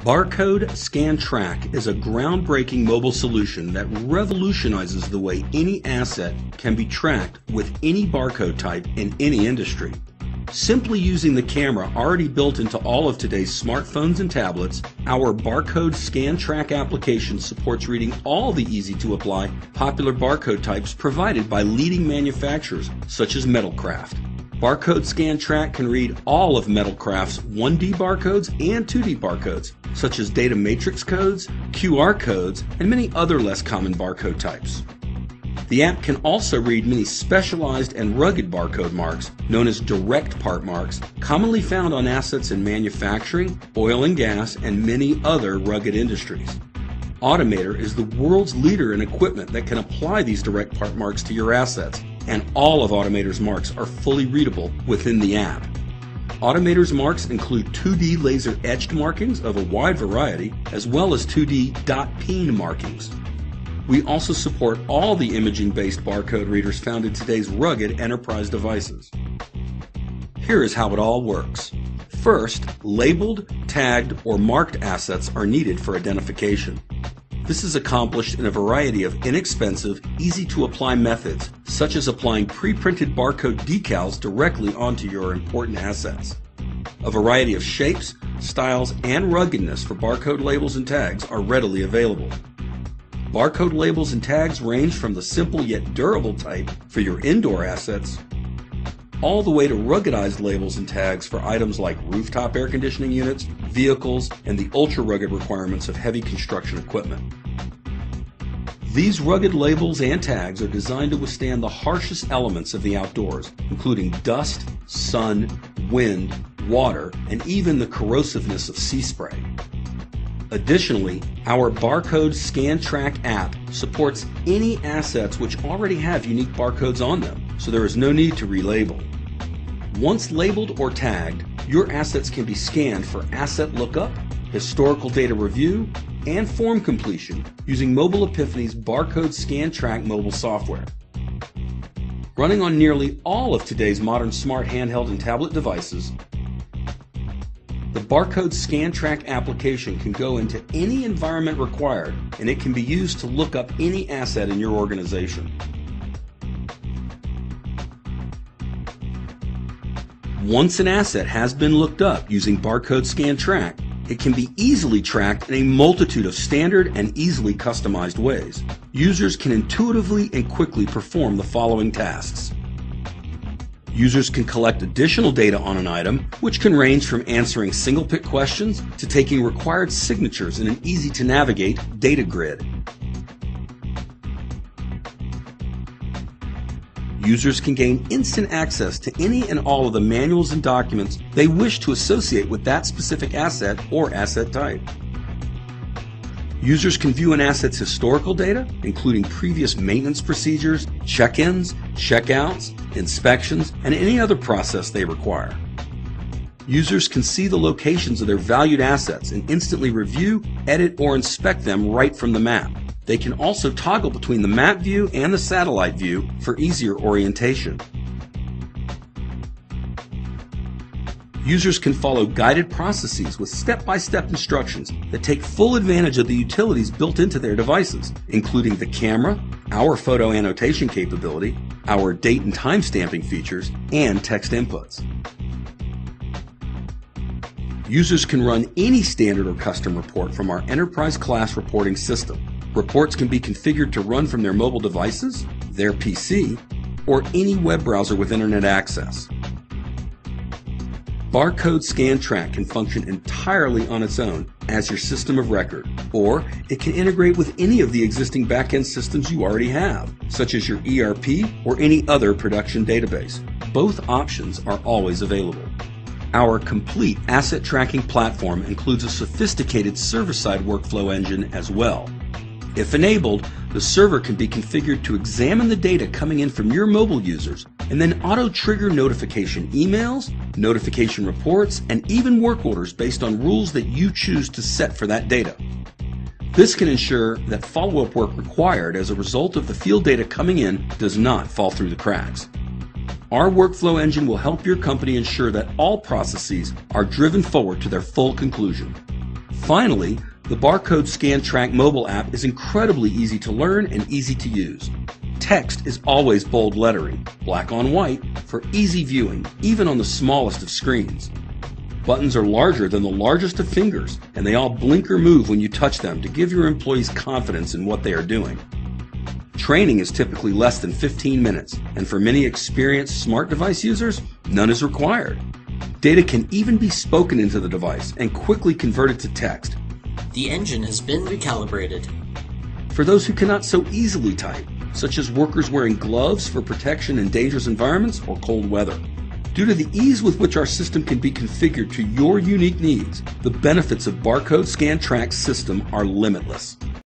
Barcode Scan Track is a groundbreaking mobile solution that revolutionizes the way any asset can be tracked with any barcode type in any industry. Simply using the camera already built into all of today's smartphones and tablets, our Barcode Scan Track application supports reading all the easy to apply popular barcode types provided by leading manufacturers such as Metalcraft. Barcode Scan Track can read all of Metalcraft's 1D barcodes and 2D barcodes, such as data matrix codes, QR codes, and many other less common barcode types. The app can also read many specialized and rugged barcode marks, known as direct part marks, commonly found on assets in manufacturing, oil and gas, and many other rugged industries. Automator is the world's leader in equipment that can apply these direct part marks to your assets and all of Automator's marks are fully readable within the app. Automator's marks include 2D laser etched markings of a wide variety, as well as 2D dot peen markings. We also support all the imaging based barcode readers found in today's rugged enterprise devices. Here is how it all works. First, labeled, tagged, or marked assets are needed for identification. This is accomplished in a variety of inexpensive, easy to apply methods, such as applying pre-printed barcode decals directly onto your important assets. A variety of shapes, styles, and ruggedness for barcode labels and tags are readily available. Barcode labels and tags range from the simple yet durable type for your indoor assets all the way to ruggedized labels and tags for items like rooftop air conditioning units, vehicles, and the ultra rugged requirements of heavy construction equipment. These rugged labels and tags are designed to withstand the harshest elements of the outdoors, including dust, sun, wind, water, and even the corrosiveness of sea spray. Additionally, our Barcode Scan Track app supports any assets which already have unique barcodes on them, so there is no need to relabel. Once labeled or tagged, your assets can be scanned for asset lookup, historical data review, and form completion using Mobile Epiphany's Barcode Scan Track mobile software. Running on nearly all of today's modern smart handheld and tablet devices, the Barcode Scan Track application can go into any environment required and it can be used to look up any asset in your organization. Once an asset has been looked up using Barcode Scan Track, it can be easily tracked in a multitude of standard and easily customized ways. Users can intuitively and quickly perform the following tasks. Users can collect additional data on an item, which can range from answering single pick questions to taking required signatures in an easy to navigate data grid. Users can gain instant access to any and all of the manuals and documents they wish to associate with that specific asset or asset type. Users can view an asset's historical data, including previous maintenance procedures, check-ins, check-outs, inspections, and any other process they require. Users can see the locations of their valued assets and instantly review, edit, or inspect them right from the map. They can also toggle between the map view and the satellite view for easier orientation. Users can follow guided processes with step-by-step instructions that take full advantage of the utilities built into their devices, including the camera, our photo annotation capability, our date and time stamping features, and text inputs. Users can run any standard or custom report from our enterprise class reporting system. Reports can be configured to run from their mobile devices, their PC, or any web browser with internet access. Barcode Scan Track can function entirely on its own as your system of record, or it can integrate with any of the existing backend systems you already have, such as your ERP or any other production database. Both options are always available. Our complete asset tracking platform includes a sophisticated server-side workflow engine as well, if enabled, the server can be configured to examine the data coming in from your mobile users and then auto-trigger notification emails, notification reports, and even work orders based on rules that you choose to set for that data. This can ensure that follow-up work required as a result of the field data coming in does not fall through the cracks. Our workflow engine will help your company ensure that all processes are driven forward to their full conclusion. Finally, the Barcode Scan Track mobile app is incredibly easy to learn and easy to use. Text is always bold lettering, black on white, for easy viewing, even on the smallest of screens. Buttons are larger than the largest of fingers, and they all blink or move when you touch them to give your employees confidence in what they are doing. Training is typically less than 15 minutes, and for many experienced smart device users, none is required. Data can even be spoken into the device and quickly converted to text. The engine has been recalibrated. For those who cannot so easily type, such as workers wearing gloves for protection in dangerous environments or cold weather. Due to the ease with which our system can be configured to your unique needs, the benefits of Barcode Scan Track system are limitless.